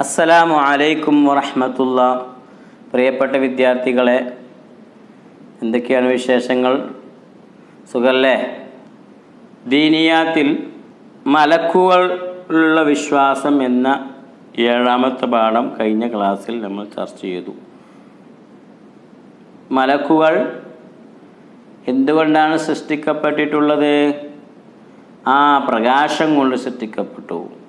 അസ്സലാമു അലൈക്കും വറഹമത്തുള്ള. പ്രിയപ്പെട്ട വിദ്യാർത്ഥികളെ എന്തൊക്കെയാണ് വിശേഷങ്ങൾ? സുഖല്ലേ? ദീനിയാത്തിൽ മലക്കുകൾ ഉള്ള വിശ്വാസം എന്ന ഏഴാമത്തെ പാഠം കഴിഞ്ഞ ക്ലാസ്സിൽ നമ്മൾ ചർച്ച ചെയ്തു. മലക്കുകൾ എന്തുകൊണ്ടാണ് സൃഷ്ടിക്കപ്പെട്ടിട്ടുള്ളത്? ആ പ്രകാശം കൊണ്ട് സൃഷ്ടിക്കപ്പെട്ടു.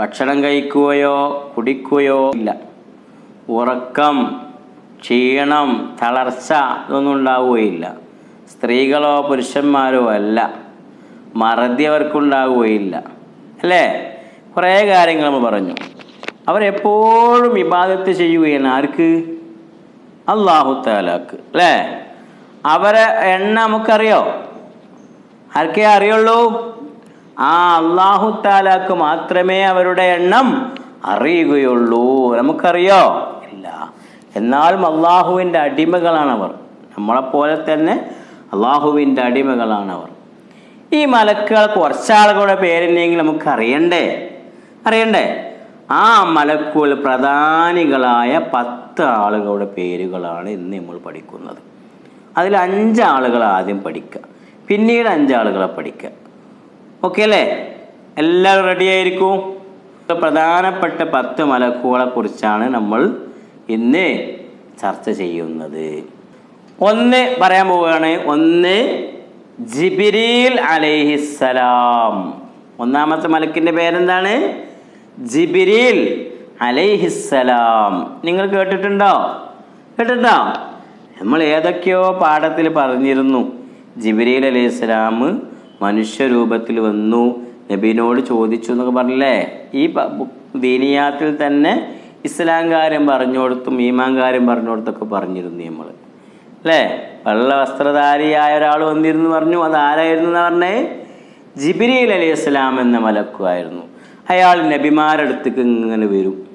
ഭക്ഷണം കഴിക്കുകയോ കുടിക്കുകയോ ഇല്ല. ഉറക്കം ക്ഷീണം തളർച്ച ഇതൊന്നും ഉണ്ടാവുകയില്ല. സ്ത്രീകളോ പുരുഷന്മാരോ അല്ല. മറതി അവർക്കുണ്ടാവുകയില്ല. അല്ലേ? കുറേ കാര്യങ്ങൾ നമ്മൾ പറഞ്ഞു. അവരെപ്പോഴും ഇബാദത്ത് ചെയ്യുകയാണ് ആർക്ക്? അള്ളാഹു താലാക്ക് അല്ലേ? അവരെ എണ്ണ നമുക്കറിയോ? ആർക്കേ അറിയുള്ളൂ? ആ അള്ളാഹു താലാക്ക് മാത്രമേ അവരുടെ എണ്ണം അറിയുകയുള്ളൂ. നമുക്കറിയോ? ഇല്ല. എന്നാലും അള്ളാഹുവിന്റെ അടിമകളാണവർ. നമ്മളെപ്പോലെ തന്നെ അള്ളാഹുവിന്റെ അടിമകളാണവർ. ഈ മലക്കുകൾ കുറച്ചാളുകളുടെ പേരുണ്ടെങ്കിൽ നമുക്ക് അറിയണ്ടേ? അറിയണ്ടേ ആ മലക്കുകൾ പ്രധാനികളായ പത്ത് ആളുകളുടെ പേരുകളാണ് ഇന്ന് നമ്മൾ പഠിക്കുന്നത്. അതിൽ അഞ്ചാളുകൾ ആദ്യം പഠിക്കുക. പിന്നീട് അഞ്ചാളുകളെ പഠിക്കുക. ഓക്കെ അല്ലേ? എല്ലാവരും റെഡി ആയിരിക്കും? പ്രധാനപ്പെട്ട പത്ത് മലക്കുകളെ കുറിച്ചാണ് നമ്മൾ ഇന്ന് ചർച്ച ചെയ്യുന്നത്. ഒന്ന് പറയാൻ പോവുകയാണ്. ഒന്ന് ജിബിരിൽ അലൈഹിസ്സലാം. ഒന്നാമത്തെ മലക്കിന്റെ പേരെന്താണ്? ജിബിരിൽ അലൈഹിസ്സലാം. നിങ്ങൾ കേട്ടിട്ടുണ്ടോ? കേട്ടിട്ടുണ്ടോ? നമ്മൾ ഏതൊക്കെയോ പാഠത്തിൽ പറഞ്ഞിരുന്നു ജിബിരിൽ അലൈഹിസ്സലാം മനുഷ്യരൂപത്തിൽ വന്നു. നബീനോട് ചോദിച്ചു എന്നൊക്കെ പറഞ്ഞില്ലേ? ഈ ദീനിയാത്തിൽ തന്നെ ഇസ്ലാം കാര്യം പറഞ്ഞു കൊടുത്തും ഈമാൻ കാര്യം പറഞ്ഞു പറഞ്ഞിരുന്നു നമ്മൾ അല്ലേ? വെള്ള വസ്ത്രധാരിയായ ഒരാൾ വന്നിരുന്നു പറഞ്ഞു. അത് ആരായിരുന്നു എന്ന് പറഞ്ഞേ? ജിബിരിയിൽ അലി ഇസ്ലാം എന്ന മലക്കുമായിരുന്നു. അയാൾ നബിമാരടുത്തേക്ക് ഇങ്ങനെ വരും.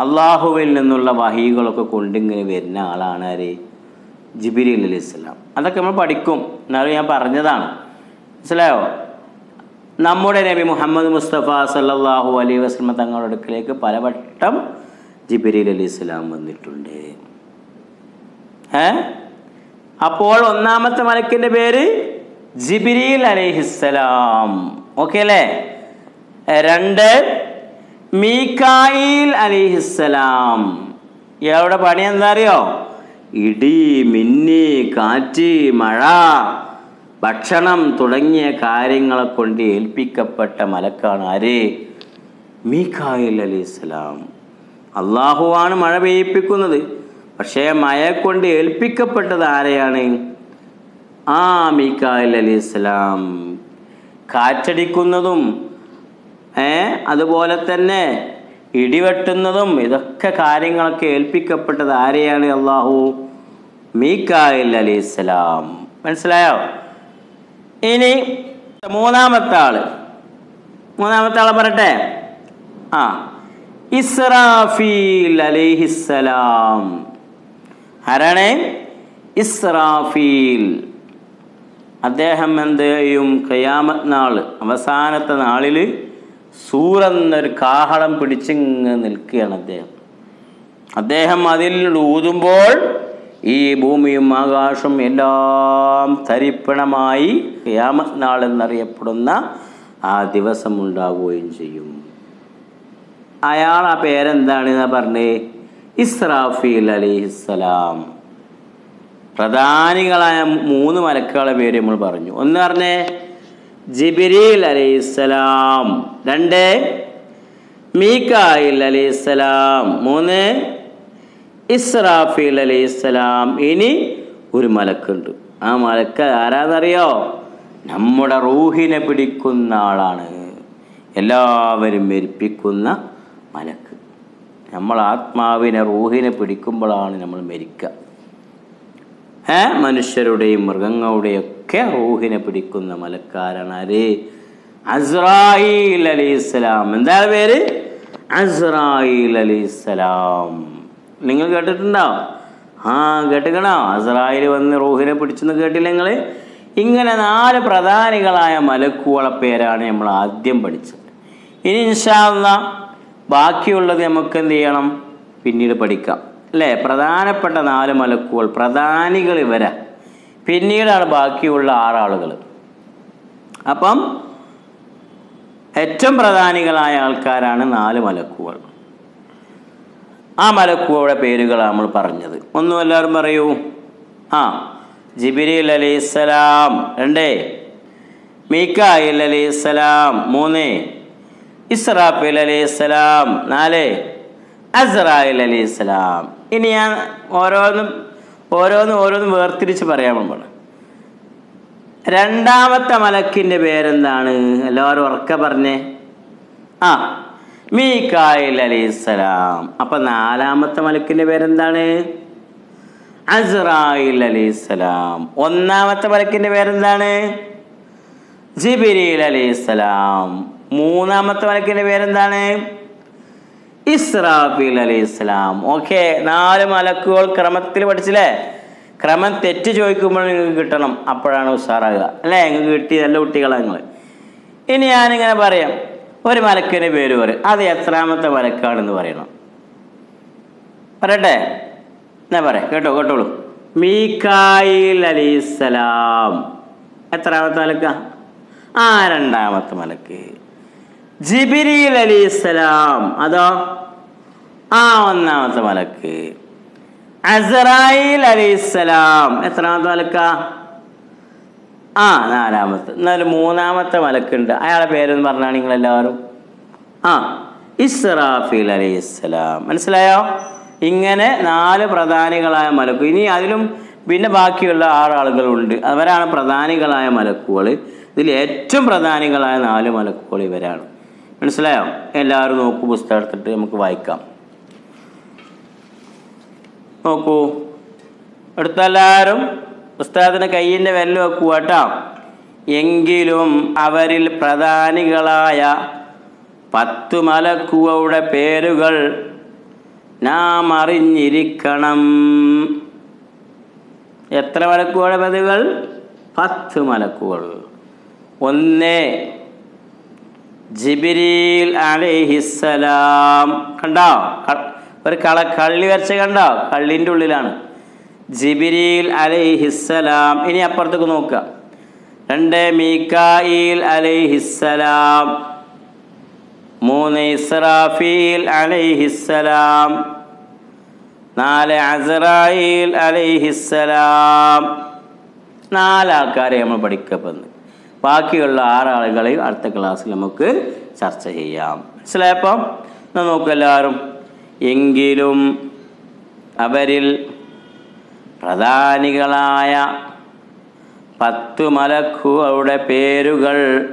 അള്ളാഹുവിൽ നിന്നുള്ള വഹികളൊക്കെ കൊണ്ടിങ്ങനെ വരുന്ന ആളാണ് ആര്? ജിബിരി അലി ഇസ്ലാം അതൊക്കെ നമ്മൾ പഠിക്കും. എന്നാലും ഞാൻ പറഞ്ഞതാണ്. മനസ്സിലായോ? നമ്മുടെ നബി മുഹമ്മദ് മുസ്തഫ സല്ലാഹു അലൈ വസ്ലമ തങ്ങളുടെ അടുക്കിലേക്ക് പലവട്ടം ജിബിരി അലി ഇസ്ലാം വന്നിട്ടുണ്ട്. ഏ? അപ്പോൾ ഒന്നാമത്തെ മലക്കിന്റെ പേര് ജിബിരിൽ അലൈഹിസ്സലാം ഓക്കെ അല്ലേ? രണ്ട് മീക്കായിൽ അലിഹിസ്സലാം ഇയാളുടെ പണി എന്താ അറിയോ? ഇടി മിന്നി കാറ്റ് മഴ. ഭക്ഷണം തുടങ്ങിയ കാര്യങ്ങളെ കൊണ്ട് ഏൽപ്പിക്കപ്പെട്ട മലക്കാണ് ആര്? അലി ഇസ്ലാം അള്ളാഹുവാണ് മഴ പെയ്യിപ്പിക്കുന്നത്. പക്ഷേ മഴ കൊണ്ട് ഏൽപ്പിക്കപ്പെട്ടത് ആരെയാണ്? ആ മീക്കായിൽ അലിസ്ലാം കാറ്റടിക്കുന്നതും ഏ അതുപോലെ തന്നെ ഇടിവെട്ടുന്നതും ഇതൊക്കെ കാര്യങ്ങളൊക്കെ ഏൽപ്പിക്കപ്പെട്ടത് ആരെയാണ് അള്ളാഹു മീക്കായിൽ അലിസ്ലാം മനസ്സിലായോ? ഇനി മൂന്നാമത്തെ ആൾ മൂന്നാമത്തെ ആളെ പറയട്ടെ? ആ. ഇസ്രാഫീൽ അലിഹിസലാം ആരാണ്? ഇസ്രാഫീൽ. അദ്ദേഹം എന്ത് ചെയ്യും? കയ്യാമത് നാൾ അവസാനത്തെ നാളിൽ സൂറെന്നൊരു കാഹളം പിടിച്ചിങ്ങ് നിൽക്കുകയാണ് അദ്ദേഹം. അദ്ദേഹം അതിൽ ഊതുമ്പോൾ ഈ ഭൂമിയും ആകാശം എല്ലാം തരിപ്പണമായി യാമനാൾ നാൾ എന്നറിയപ്പെടുന്ന ആ ദിവസം ഉണ്ടാവുകയും ചെയ്യും. അയാൾ ആ പേരെന്താണെന്ന് പറഞ്ഞേ? ഇസ്രാഫീൽ അലിഹിസ്സലാം. പ്രധാനികളായ മൂന്ന് മലക്കുകളെ പേര് നമ്മൾ പറഞ്ഞു. ഒന്ന് പറഞ്ഞേ ജിബിരിൽ അലൈഹിസ്സലാം. രണ്ട് മീക്കായിൽ അലൈഹിസ്സലാം. മൂന്ന് ഇസ്രാഫീൽ അലൈഹിസ്സലാം ഇനി ഒരു മലക്കുണ്ട്. ആ മലക്ക് ആരാന്നറിയോ? നമ്മുടെ റൂഹിനെ പിടിക്കുന്ന ആളാണ്. എല്ലാവരും മരിപ്പിക്കുന്ന മലക്ക്. നമ്മൾ ആത്മാവിനെ റൂഹിനെ പിടിക്കുമ്പോഴാണ് നമ്മൾ മരിക്കുക ഏ? മനുഷ്യരുടെയും മൃഗങ്ങളുടെയും ഒക്കെ റൂഹിനെ പിടിക്കുന്ന മലക്കാരാണ് ആര്? അസ്രായിൽ അലിസ്ലാം എന്താ പേര്? അസ്രായിൽ അലിസ്ലാം നിങ്ങൾ കേട്ടിട്ടുണ്ടോ ആ കേട്ടിക്കണോ? അസറായിൽ വന്ന് റൂഹിനെ പിടിച്ചെന്ന് കേട്ടില്ല നിങ്ങൾ ഇങ്ങനെ നാല് പ്രധാനികളായ മലക്കുകളെ പേരാണ് നമ്മൾ ആദ്യം പഠിച്ചത്. ഇനി ഇൻഷാല്ല ബാക്കിയുള്ളത് നമുക്ക് എന്ത് ചെയ്യണം? പിന്നീട് പഠിക്കാം. അല്ലേ? പ്രധാനപ്പെട്ട നാല് മലക്കുകൾ പ്രധാനികൾ ഇവരാ. പിന്നീടാണ് ബാക്കിയുള്ള ആറാളുകൾ അപ്പം ഏറ്റവും പ്രധാനികളായ ആൾക്കാരാണ് നാല് മലക്കുകൾ. ആ മലക്കുകളുടെ പേരുകളാണ് നമ്മൾ പറഞ്ഞത്. ഒന്നും എല്ലാവരും പറയൂ. ആ ജിബിരിൽ അലൈസലാം രണ്ടേ മീക്കായിൽ അലൈസലാം മൂന്ന് ഇസ്രാഫിൽ അലൈസലാം നാല് അസറായിൽ അലൈസലാം ഇനി ഞാൻ ഓരോന്നും ഓരോന്നും ഓരോന്നും വേർതിരിച്ച് പറയാൻ പോകണം രണ്ടാമത്തെ മലക്കിന്റെ പേരെന്താണ്? എല്ലാവരും ഉറക്കെ പറഞ്ഞേ. ആ മീക്കായിൽ അലൈഹിസ്സലാം. അപ്പൊ നാലാമത്തെ മലക്കിന്റെ പേരെന്താണ്? അസ്രായിൽ അലൈഹിസ്സലാം. ഒന്നാമത്തെ മലക്കിന്റെ പേരെന്താണ്? ജിബിരിയിൽ അലൈഹിസ്സലാം. മൂന്നാമത്തെ മലക്കിന്റെ പേരെന്താണ്? ഇസ്രാഫീൽ അലൈഹിസ്സലാം. ഓക്കെ നാല് മലക്കുകൾ ക്രമത്തിൽ പഠിച്ചില്ലേ? ക്രമം തെറ്റ് ചോദിക്കുമ്പോൾ നിങ്ങൾക്ക് കിട്ടണം. അപ്പോഴാണ് ഉഷാറാകുക. അല്ലേ? നിങ്ങൾക്ക് കിട്ടി നല്ല കുട്ടികളാണ് നിങ്ങൾ ഇനി ഞാനിങ്ങനെ പറയാം. ഒരു മലക്കിന് പേര് പറയും. അത് എത്രാമത്തെ മലക്കാണെന്ന് പറയണം. പറയട്ടെ? എന്നാ പറയാം. കേട്ടോ കേട്ടോളൂ. മീക്കായിൽ അലിസ്സലാം എത്രാമത്തെ മലക്ക? ആ രണ്ടാമത്തെ മലക്ക്. ജിബിരിയിൽ അലിസ്സലാം അതോ? ആ ഒന്നാമത്തെ മലക്ക്. അസറായിൽ അലിസ്സലാം എത്രാമത്തെ മലക്ക? ആ നാലാമത്തെ. എന്നാലും മൂന്നാമത്തെ മലക്കുണ്ട്. അയാളെ പേരെന്ന് പറഞ്ഞാണ് നിങ്ങൾ എല്ലാവരും ആ ഇസ്രാഫീൽ അലൈഹിസ്സലാം. മനസ്സിലായോ? ഇങ്ങനെ നാല് പ്രധാനികളായ മലക്കു ഇനി അതിലും പിന്നെ ബാക്കിയുള്ള ആറാളുകളുണ്ട് അവരാണ് പ്രധാനികളായ മലക്കുകൾ ഇതിൽ ഏറ്റവും പ്രധാനികളായ നാല് മലക്കുകൾ ഇവരാണ്. മനസ്സിലായോ? എല്ലാവരും നോക്കൂ പുസ്തകം എടുത്തിട്ട് നമുക്ക് വായിക്കാം. നോക്കൂ. എടുത്തെല്ലാവരും പുസ്തകത്തിന് കയ്യിന്റെ വെല്ല് വെക്കുക കേട്ടോ എങ്കിലും അവരിൽ പ്രധാനികളായ പത്തു മലക്കുവയുടെ പേരുകൾ നാം അറിഞ്ഞിരിക്കണം. എത്ര മലക്കുവയുടെ പേരുകൾ? പത്ത് മലക്കുകൾ. ഒന്ന് ജിബിരിൽ അലൈഹിസ്സലാം. കണ്ടോ? ഒരു കള കള്ളി വരച്ച കണ്ടോ? കള്ളിന്റെ ഉള്ളിലാണ്. ജിബിരിൽ അലൈഹിസ്സലാം. ഇനി അപ്പുറത്തേക്ക് നോക്കുക. രണ്ട് മീക്കായിൽ അലൈഹിസ്സലാം. മൂന്ന് ഇസ്രാഫീൽ അലൈഹിസ്സലാം. നാല് അസറായിൽ അലൈഹിസ്സലാം. നാലാൾക്കാരെ നമ്മൾ പഠിക്കപ്പെടുന്നു ബാക്കിയുള്ള ആറാളുകളെയും അടുത്ത ക്ലാസ്സിൽ നമുക്ക് ചർച്ച ചെയ്യാം. മനസ്സിലായപ്പം? എല്ലാവരും എങ്കിലും അവരിൽ പ്രധാനികളായ പത്തു മലക്കുകളുടെ പേരുകൾ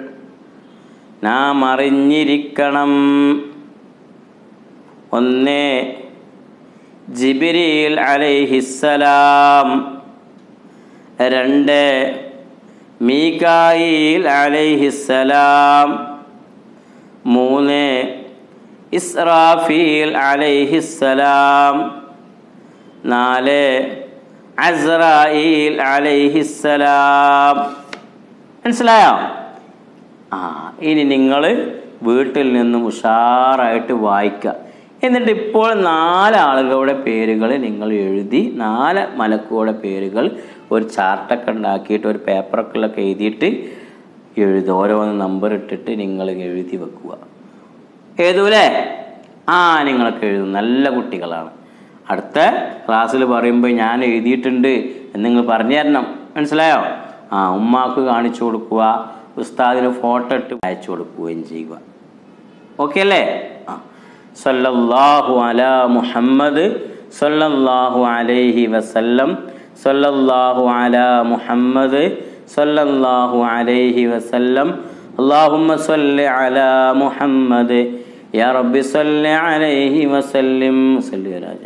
നാം അറിഞ്ഞിരിക്കണം ഒന്ന് ജിബിരിയിൽ അലൈഹിസ്സലാം. രണ്ട് മീകായിൽ അലൈഹിസ്സലാം. മൂന്ന് ഇസ്രാഫീൽ അലൈഹിസ്സലാം. നാല് അലൈഹിസ്സലാം മനസ്സിലായോ? ആ ഇനി നിങ്ങൾ വീട്ടിൽ നിന്നും ഉഷാറായിട്ട് വായിക്കുക. എന്നിട്ട് ഇപ്പോൾ നാല് ആളുകളുടെ പേരുകൾ നിങ്ങൾ എഴുതി നാല് മലക്കുകളുടെ പേരുകൾ ഒരു ചാർട്ടൊക്കെ ഉണ്ടാക്കിയിട്ട് ഒരു പേപ്പറൊക്കെ എഴുതിയിട്ട് എഴുതുക. ഓരോന്ന് നമ്പർ ഇട്ടിട്ട് നിങ്ങൾ എഴുതി വെക്കുക. എഴുതൂലേ? ആ നിങ്ങളൊക്കെ എഴുതും. നല്ല കുട്ടികളാണ്. അടുത്ത ക്ലാസ്സിൽ പറയുമ്പോൾ ഞാൻ എഴുതിയിട്ടുണ്ട് എന്ന് നിങ്ങൾ പറഞ്ഞു തരണം മനസ്സിലായോ ആ ഉമ്മാക്ക് കാണിച്ചു കൊടുക്കുക ഉസ്താദിന് ഫോട്ടോ ഇട്ട് അയച്ചു കൊടുക്കുകയും ചെയ്യുക ഓക്കെ അല്ലേ ആ സല്ലല്ലാഹു അലാ മുഹമ്മദ് സല്ലല്ലാഹു അലൈഹി വസല്ലം സല്ലല്ലാഹു അലാ മുഹമ്മദ് സല്ലല്ലാഹു അലൈഹി വസല്ലം اللهم صل على محمد يا رب صل عليه وسلم صل على جميع